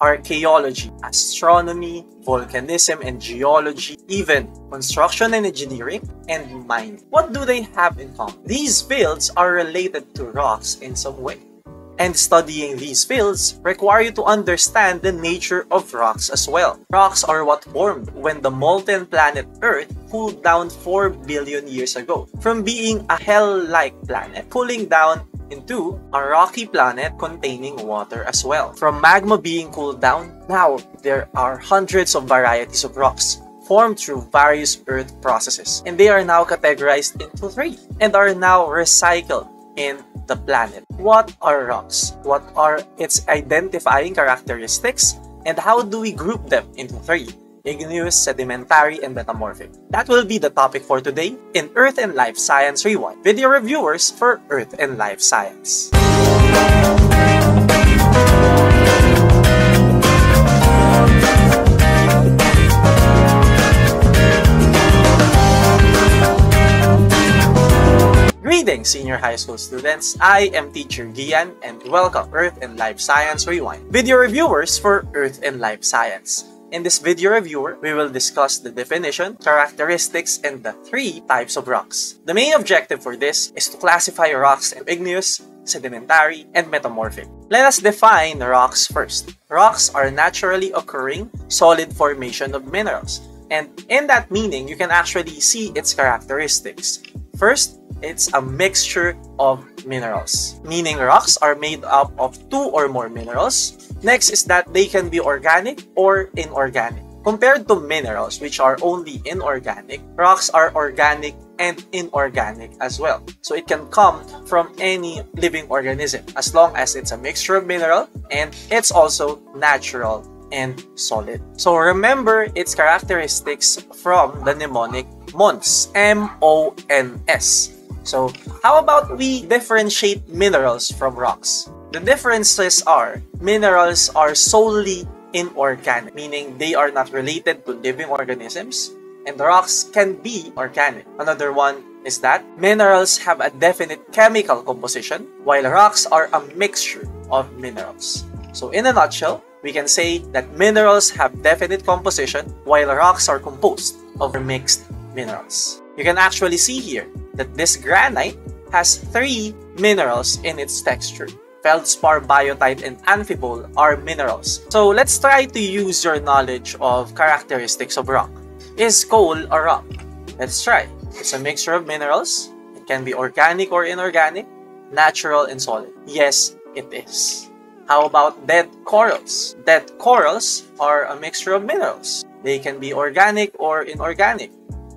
archaeology, astronomy, volcanism and geology, even construction and engineering, and mining. What do they have in common? These fields are related to rocks in some way. And studying these fields require you to understand the nature of rocks as well. Rocks are what formed when the molten planet Earth cooled down 4 billion years ago. From being a hell-like planet, cooling down into a rocky planet containing water as well. From magma being cooled down, now there are hundreds of varieties of rocks formed through various earth processes. And they are now categorized into three and are now recycled in the planet. What are rocks? What are its identifying characteristics? And how do we group them into three? Igneous, sedimentary, and metamorphic. That will be the topic for today in Earth and Life Science Rewind, video reviewers for Earth and Life Science. Greetings, senior high school students. I am teacher Gian and welcome Earth and Life Science Rewind, video reviewers for Earth and Life Science. In this video reviewer, we will discuss the definition, characteristics, and the three types of rocks. The main objective for this is to classify rocks into igneous, sedimentary, and metamorphic. Let us define rocks first. Rocks are naturally occurring solid formation of minerals. And in that meaning, you can actually see its characteristics. First, it's a mixture of minerals, meaning rocks are made up of two or more minerals. Next is that they can be organic or inorganic. Compared to minerals, which are only inorganic, rocks are organic and inorganic as well. So it can come from any living organism as long as it's a mixture of mineral and it's also natural and solid. So remember its characteristics from the mnemonic MONS, M-O-N-S. So how about we differentiate minerals from rocks? The differences are minerals are solely inorganic, meaning they are not related to living organisms, and rocks can be organic. Another one is that minerals have a definite chemical composition, while rocks are a mixture of minerals. So in a nutshell, we can say that minerals have definite composition, while rocks are composed of mixed minerals. You can actually see here that this granite has three minerals in its texture. Feldspar, biotite, and amphibole are minerals. So let's try to use your knowledge of characteristics of rock. Is coal a rock? Let's try. It's a mixture of minerals. It can be organic or inorganic, natural and solid. Yes, it is. How about dead corals? Dead corals are a mixture of minerals. They can be organic or inorganic.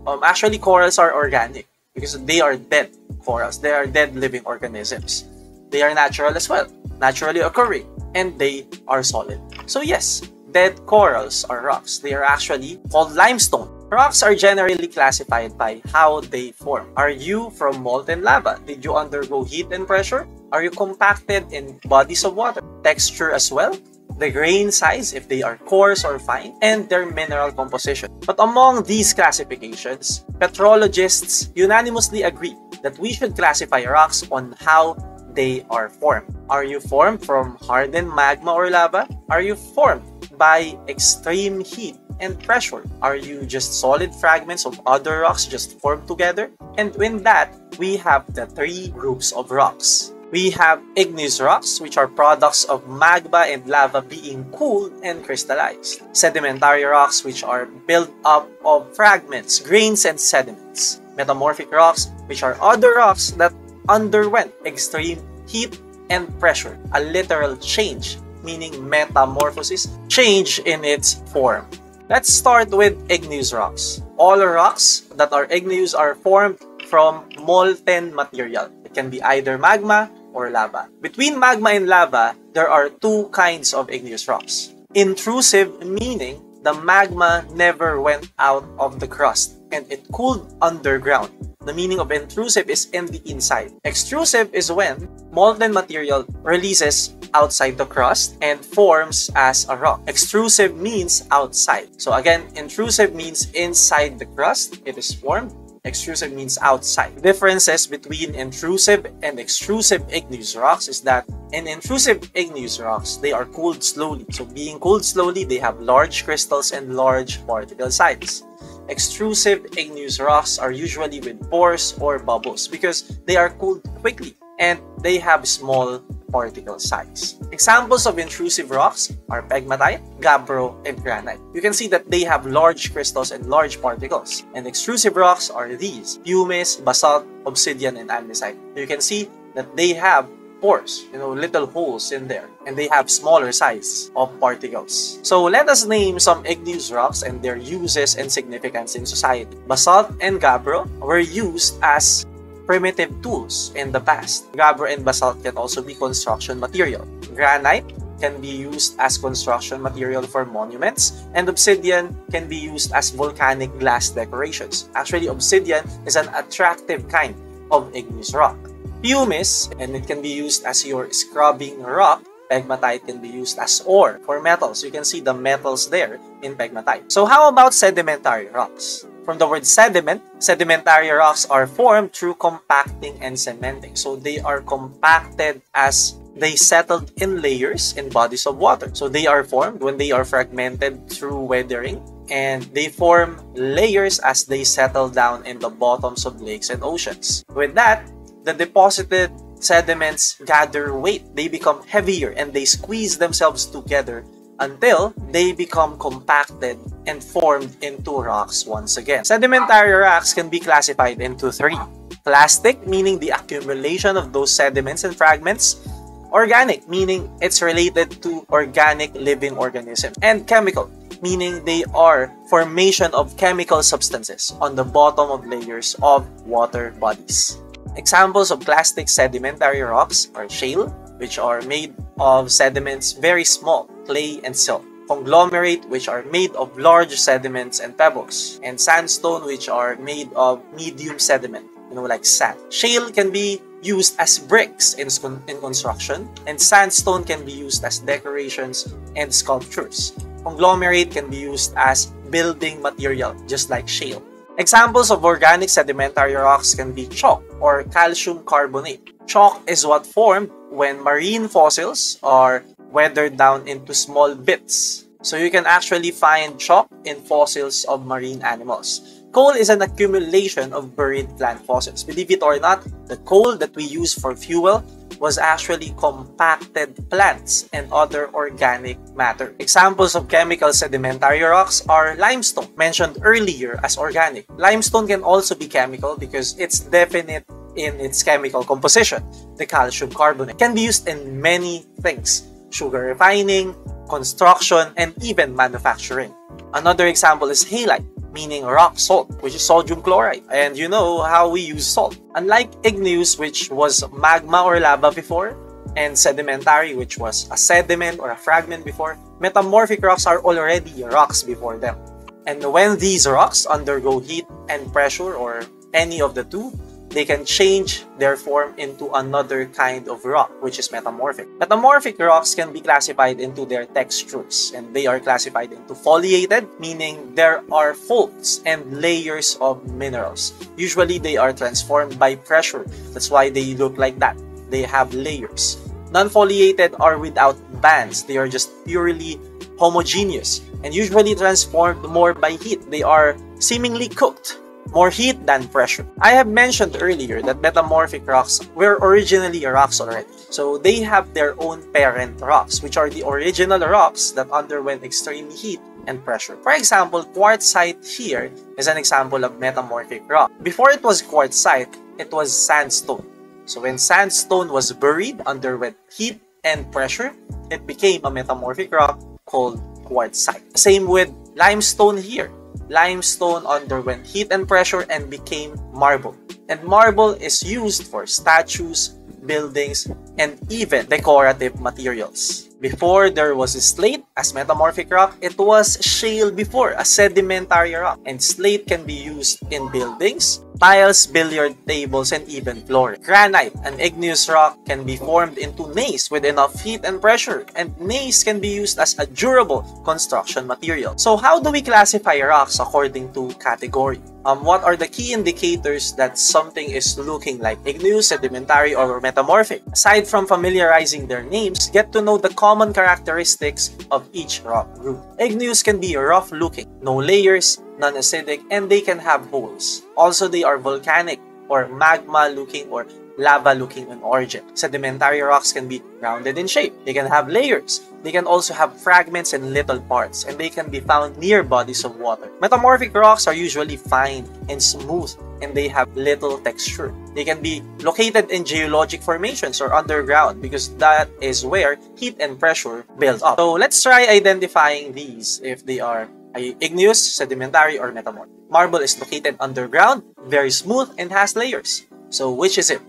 Um, actually, corals are organic because they are dead corals. They are dead living organisms. They are natural as well, naturally occurring, and they are solid. So yes, dead corals are rocks. They are actually called limestone. Rocks are generally classified by how they form. Are you from molten lava? Did you undergo heat and pressure? Are you compacted in bodies of water? Texture as well? The grain size if they are coarse or fine, and their mineral composition. But among these classifications, petrologists unanimously agree that we should classify rocks on how they are formed. Are you formed from hardened magma or lava? Are you formed by extreme heat and pressure? Are you just solid fragments of other rocks just formed together? And in that, we have the three groups of rocks. We have igneous rocks, which are products of magma and lava being cooled and crystallized. Sedimentary rocks, which are built up of fragments, grains, and sediments. Metamorphic rocks, which are other rocks that underwent extreme heat and pressure, a literal change, meaning metamorphosis, change in its form. Let's start with igneous rocks. All rocks that are igneous are formed from molten material. It can be either magma or lava. Between magma and lava, there are two kinds of igneous rocks. Intrusive meaning the magma never went out of the crust and it cooled underground. The meaning of intrusive is in the inside. Extrusive is when molten material releases outside the crust and forms as a rock. Extrusive means outside. So again, intrusive means inside the crust, it is formed Extrusive means outside. Differences between intrusive and extrusive igneous rocks is that in intrusive igneous rocks, they are cooled slowly. So being cooled slowly, they have large crystals and large particle size. Extrusive igneous rocks are usually with pores or bubbles because they are cooled quickly and they have small particle size. Examples of intrusive rocks are pegmatite, gabbro, and granite. You can see that they have large crystals and large particles. And extrusive rocks are these, pumice, basalt, obsidian, and andesite. You can see that they have pores, you know, little holes in there, and they have smaller size of particles. So let us name some igneous rocks and their uses and significance in society. Basalt and gabbro were used as primitive tools in the past. Gabbro and basalt can also be construction material. Granite can be used as construction material for monuments, and obsidian can be used as volcanic glass decorations. Actually, obsidian is an attractive kind of igneous rock. Pumice, and it can be used as your scrubbing rock, pegmatite can be used as ore for metals. You can see the metals there in pegmatite. So how about sedimentary rocks? From the word sediment, sedimentary rocks are formed through compacting and cementing. So they are compacted as they settled in layers in bodies of water. So they are formed when they are fragmented through weathering and they form layers as they settle down in the bottoms of lakes and oceans. With that, the deposited sediments gather weight. They become heavier and they squeeze themselves together until they become compacted and formed into rocks once again. Sedimentary rocks can be classified into three. Clastic, meaning the accumulation of those sediments and fragments. Organic, meaning it's related to organic living organisms. And chemical, meaning they are formation of chemical substances on the bottom of layers of water bodies. Examples of clastic sedimentary rocks are shale, which are made of sediments very small, clay, and silt. Conglomerate, which are made of large sediments and pebbles. And sandstone, which are made of medium sediment, you know, like sand. Shale can be used as bricks in, in construction, and sandstone can be used as decorations and sculptures. Conglomerate can be used as building material, just like shale. Examples of organic sedimentary rocks can be chalk or calcium carbonate. Chalk is what formed when marine fossils are weathered down into small bits. So you can actually find chalk in fossils of marine animals. Coal is an accumulation of buried plant fossils. Believe it or not, the coal that we use for fuel was actually compacted plants and other organic matter. Examples of chemical sedimentary rocks are limestone, mentioned earlier as organic. Limestone can also be chemical because it's definite in its chemical composition. The calcium carbonate can be used in many things, sugar refining, construction, and even manufacturing. Another example is halite meaning rock salt, which is sodium chloride. And you know how we use salt. Unlike igneous, which was magma or lava before, and sedimentary, which was a sediment or a fragment before, metamorphic rocks are already rocks before them. And when these rocks undergo heat and pressure or any of the two, they can change their form into another kind of rock, which is metamorphic. Metamorphic rocks can be classified into their textures, and they are classified into foliated, meaning there are folds and layers of minerals. Usually, they are transformed by pressure. That's why they look like that. They have layers. Non-foliated are without bands. They are just purely homogeneous and usually transformed more by heat. They are seemingly cooked more heat than pressure. I have mentioned earlier that metamorphic rocks were originally rocks already. So they have their own parent rocks, which are the original rocks that underwent extreme heat and pressure. For example, quartzite here is an example of metamorphic rock. Before it was quartzite, it was sandstone. So when sandstone was buried underwent heat and pressure, it became a metamorphic rock called quartzite. Same with limestone here limestone underwent heat and pressure and became marble. And marble is used for statues, buildings, and even decorative materials. Before there was slate as metamorphic rock, it was shale before, a sedimentary rock. And slate can be used in buildings, tiles, billiard tables, and even flooring. Granite, an igneous rock, can be formed into gneiss with enough heat and pressure, and gneiss can be used as a durable construction material. So how do we classify rocks according to category? Um, what are the key indicators that something is looking like igneous, sedimentary, or metamorphic? Aside from familiarizing their names, get to know the common characteristics of each rock group. Igneous can be rough looking, no layers, non-acidic, and they can have holes. Also, they are volcanic or magma-looking or lava-looking in origin. Sedimentary rocks can be rounded in shape. They can have layers. They can also have fragments and little parts, and they can be found near bodies of water. Metamorphic rocks are usually fine and smooth, and they have little texture. They can be located in geologic formations or underground because that is where heat and pressure build up. So let's try identifying these if they are igneous, sedimentary, or metamorphic. Marble is located underground, very smooth, and has layers. So which is it?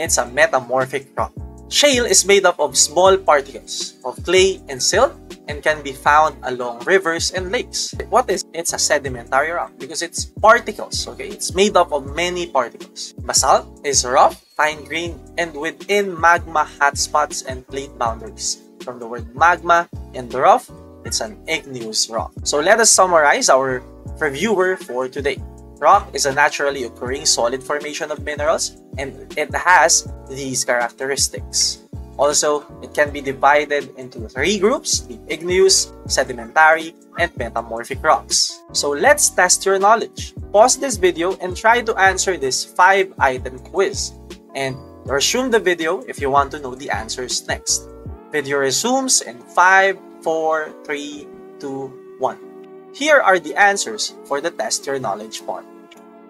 It's a metamorphic rock. Shale is made up of small particles of clay and silt and can be found along rivers and lakes. What is It's a sedimentary rock because it's particles, okay? It's made up of many particles. Basalt is rough, fine-grained, and within magma hotspots and plate boundaries. From the word magma and rough, it's an igneous rock. So let us summarize our reviewer for today. Rock is a naturally occurring solid formation of minerals and it has these characteristics. Also, it can be divided into three groups, the igneous, sedimentary, and metamorphic rocks. So let's test your knowledge. Pause this video and try to answer this 5-item quiz. And resume the video if you want to know the answers next. Video resumes in 5, 4, 3, 2, 1. Here are the answers for the Test Your Knowledge part.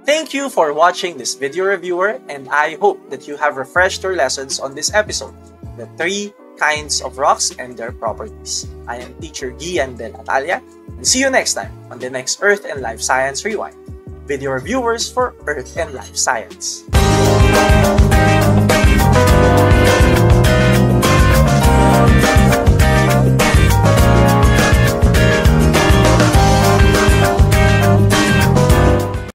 Thank you for watching this video reviewer and I hope that you have refreshed your lessons on this episode, the three kinds of rocks and their properties. I am teacher Giandel Atalia and see you next time on the next Earth and Life Science Rewind. Video reviewers for Earth and Life Science.